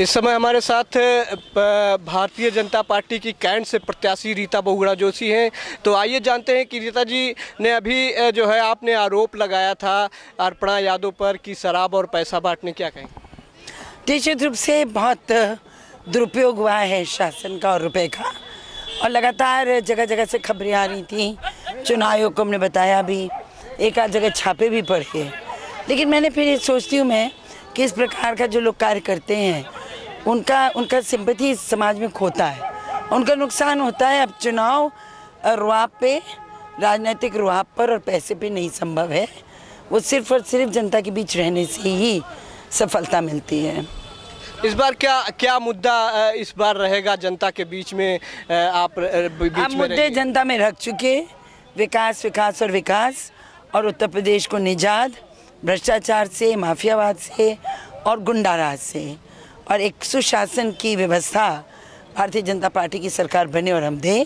इस समय हमारे साथ भारतीय जनता पार्टी की कैंट से प्रत्याशी रीता बहुगुड़ा जोशी हैं। तो आइए जानते हैं कि रीता जी ने अभी जो है आपने आरोप लगाया था अर्पणा यादव पर कि शराब और पैसा बांटने क्या कहें निश्चित रूप से बहुत दुरुपयोग हुआ है शासन का और रुपए का। और लगातार जगह जगह से खबरें आ रही थी, चुनाव आयोग को हमने बताया भी, एक आध जगह छापे भी पड़े। लेकिन मैंने फिर ये सोचती हूँ मैं कि इस प्रकार का जो लोग कार्य करते हैं उनका उनका सिंपति समाज में खोता है। उनका नुकसान होता है अब चुनाव रुआब पे राजनीतिक रुआब पर और पैसे पे नहीं संभव है। वो सिर्फ़ और सिर्फ़ जनता के बीच रहने से ही सफलता मिलती है। इस बार क्या क्या मुद्दा इस बार रहेगा जनता के बीच में आप बीच आप में मुद्दे जनता में रख चुके विकास विकास और विकास और उत्तर प्रदेश को निजात भ्रष्टाचार से माफियावाद से और गुंडाराज से। और एक सुशासन की व्यवस्था भारतीय जनता पार्टी की सरकार बने और हम दें।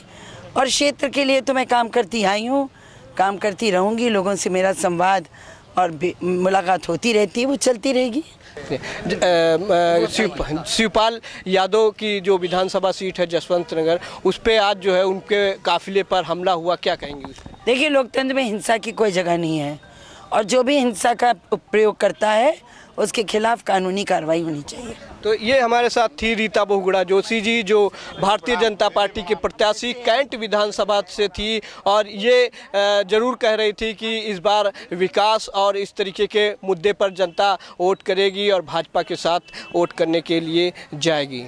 और क्षेत्र के लिए तो मैं काम करती आई हूँ काम करती रहूँगी लोगों से मेरा संवाद और मुलाकात होती रहती है वो चलती रहेगी। शिवपाल यादव की जो विधानसभा सीट है जसवंत नगर उस पर आज जो है उनके काफिले पर हमला हुआ क्या कहेंगे देखिए लोकतंत्र में हिंसा की कोई जगह नहीं है। और जो भी हिंसा का प्रयोग करता है उसके खिलाफ कानूनी कार्रवाई होनी चाहिए। तो ये हमारे साथ थी रीता बहुगुड़ा जोशी जी, जो भारतीय जनता पार्टी के प्रत्याशी कैंट विधानसभा से थी और ये ज़रूर कह रही थी कि इस बार विकास और इस तरीके के मुद्दे पर जनता वोट करेगी और भाजपा के साथ वोट करने के लिए जाएगी।